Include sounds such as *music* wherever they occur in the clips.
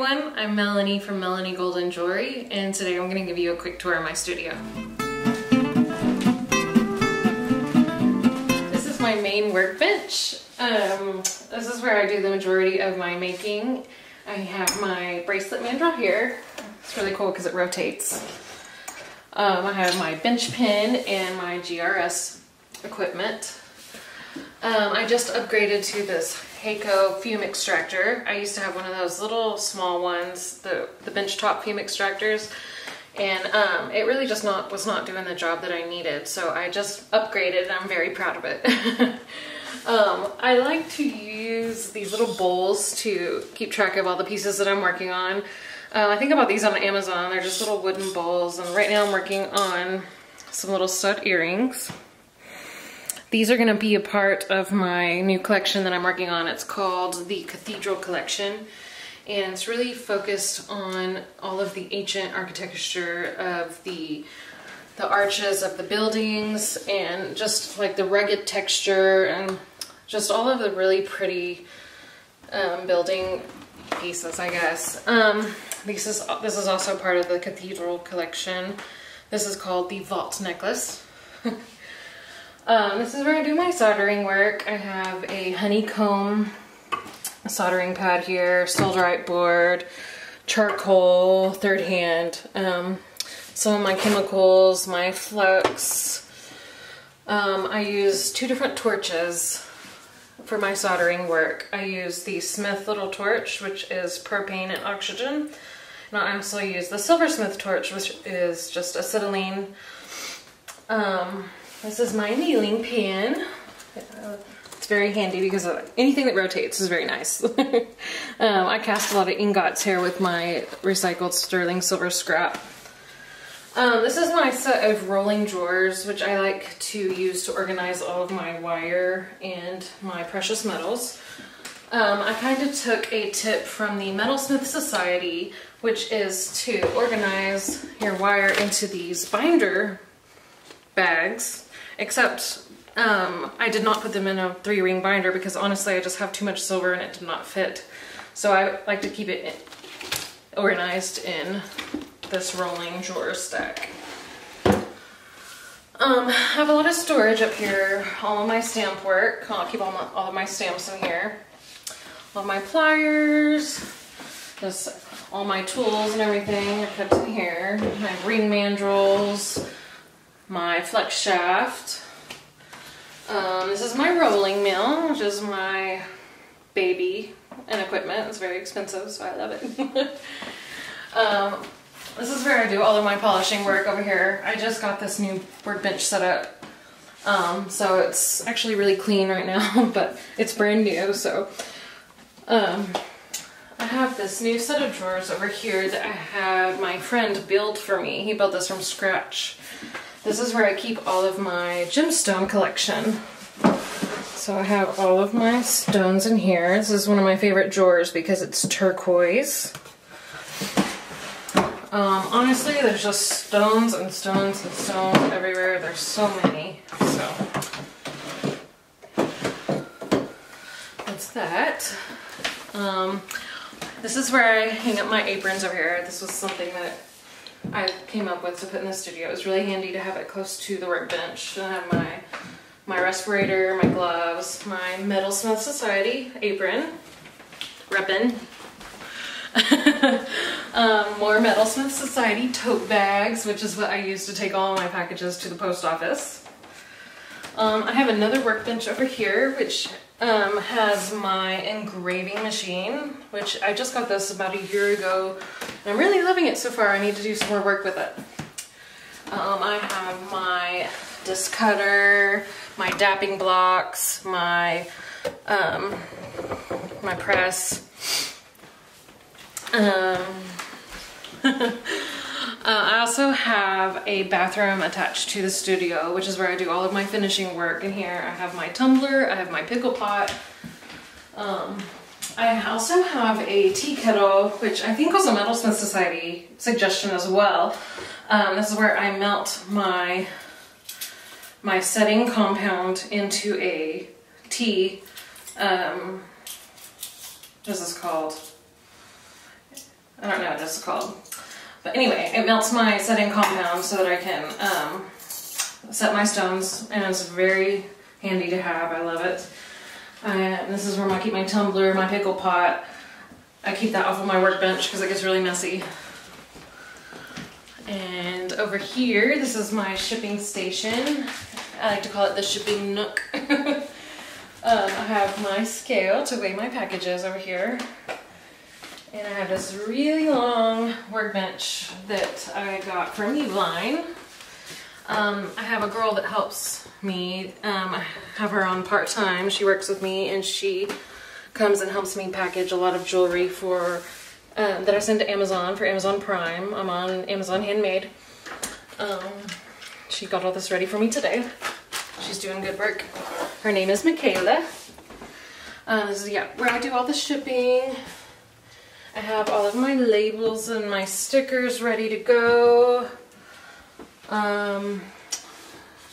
everyone, I'm Melanie from Melanie Golden Jewelry and today I'm going to give you a quick tour of my studio. This is my main workbench. Um, this is where I do the majority of my making. I have my bracelet mandrel here. It's really cool because it rotates. Um, I have my bench pin and my GRS equipment. Um, I just upgraded to this Hakko fume extractor. I used to have one of those little small ones, the, the bench top fume extractors, and um, it really just not was not doing the job that I needed. So I just upgraded and I'm very proud of it. *laughs* um, I like to use these little bowls to keep track of all the pieces that I'm working on. Uh, I think about these on Amazon. They're just little wooden bowls and right now I'm working on some little stud earrings. These are going to be a part of my new collection that I'm working on. It's called the Cathedral Collection and it's really focused on all of the ancient architecture of the the arches of the buildings and just like the rugged texture and just all of the really pretty um, building pieces, I guess. Um, this is this is also part of the Cathedral Collection. This is called the Vault Necklace. *laughs* Um, this is where I do my soldering work. I have a honeycomb soldering pad here, Solderite board, charcoal, third hand, um, some of my chemicals, my flux. Um, I use two different torches for my soldering work. I use the Smith little torch, which is propane and oxygen. And I also use the Silversmith torch, which is just acetylene. Um, this is my annealing pan. It's very handy because anything that rotates is very nice. *laughs* um, I cast a lot of ingots here with my recycled sterling silver scrap. Um, this is my set of rolling drawers, which I like to use to organize all of my wire and my precious metals. Um, I kind of took a tip from the Metalsmith Society, which is to organize your wire into these binder bags except um, I did not put them in a three ring binder because honestly I just have too much silver and it did not fit. So I like to keep it organized in this rolling drawer stack. Um, I have a lot of storage up here, all of my stamp work. I'll keep all, my, all of my stamps in here. All my pliers, just all my tools and everything are kept in here. My ring mandrels, my flex shaft. Um, this is my rolling mill, which is my baby and equipment. It's very expensive, so I love it. *laughs* um, this is where I do all of my polishing work over here. I just got this new workbench set up. Um, so it's actually really clean right now, *laughs* but it's brand new, so. Um, I have this new set of drawers over here that I had my friend build for me. He built this from scratch. This is where I keep all of my gemstone collection. So I have all of my stones in here. This is one of my favorite drawers because it's turquoise. Um, honestly, there's just stones and stones and stones everywhere. There's so many. So that's that. Um, this is where I hang up my aprons over here. This was something that I came up with to put in the studio. It was really handy to have it close to the workbench. I have my my respirator, my gloves, my Metalsmith Society apron, reppin'. *laughs* um, more Metalsmith Society tote bags, which is what I use to take all my packages to the post office. Um, I have another workbench over here, which um, has my engraving machine, which I just got this about a year ago. And I'm really loving it so far. I need to do some more work with it. Um, I have my disc cutter, my dapping blocks, my um, my press. Um, *laughs* uh, I also have a bathroom attached to the studio, which is where I do all of my finishing work. In here, I have my tumbler, I have my pickle pot. Um, I also have a tea kettle, which I think was a Metalsmith Society suggestion as well. Um, this is where I melt my my setting compound into a tea. Um, what is this called? I don't know what it's called. But anyway, it melts my setting compound so that I can um, set my stones and it's very handy to have. I love it. Uh, this is where I keep my tumbler, my pickle pot. I keep that off of my workbench because it gets really messy. And over here, this is my shipping station. I like to call it the shipping nook. *laughs* um, I have my scale to weigh my packages over here. And I have this really long workbench that I got from Uline. Um, I have a girl that helps me. Um, I have her on part-time. She works with me and she comes and helps me package a lot of jewelry for um, that I send to Amazon for Amazon Prime. I'm on Amazon Handmade. Um, she got all this ready for me today. She's doing good work. Her name is Michaela. Uh, this is yeah, where I do all the shipping. I have all of my labels and my stickers ready to go. Um,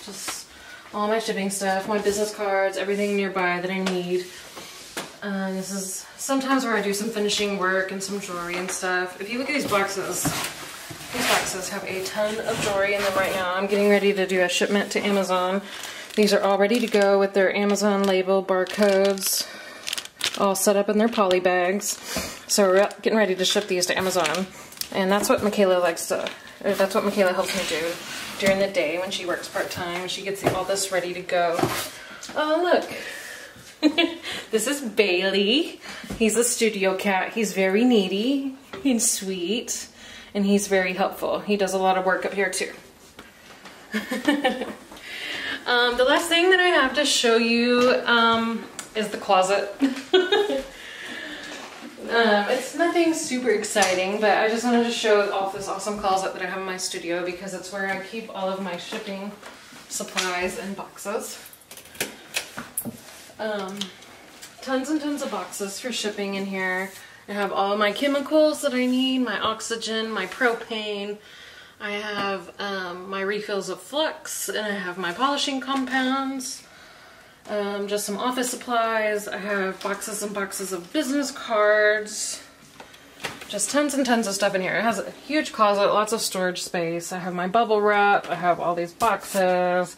just all my shipping stuff, my business cards, everything nearby that I need. Uh, this is sometimes where I do some finishing work and some jewelry and stuff. If you look at these boxes, these boxes have a ton of jewelry in them right now. I'm getting ready to do a shipment to Amazon. These are all ready to go with their Amazon label barcodes all set up in their poly bags. So we're getting ready to ship these to Amazon. And that's what Michaela likes to, that's what Michaela helps me do during the day when she works part-time. She gets all this ready to go. Oh, look. *laughs* this is Bailey. He's a studio cat. He's very needy and sweet, and he's very helpful. He does a lot of work up here too. *laughs* um, the last thing that I have to show you um, is the closet. *laughs* Um, it's nothing super exciting, but I just wanted to show off this awesome closet that I have in my studio because it's where I keep all of my shipping supplies and boxes. Um, tons and tons of boxes for shipping in here. I have all my chemicals that I need, my oxygen, my propane. I have um, my refills of flux, and I have my polishing compounds. Um, just some office supplies. I have boxes and boxes of business cards. Just tons and tons of stuff in here. It has a huge closet, lots of storage space. I have my bubble wrap. I have all these boxes,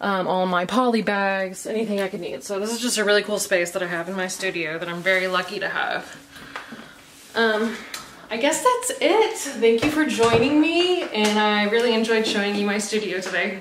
um, all my poly bags, anything I could need. So this is just a really cool space that I have in my studio that I'm very lucky to have. Um, I guess that's it. Thank you for joining me, and I really enjoyed showing you my studio today.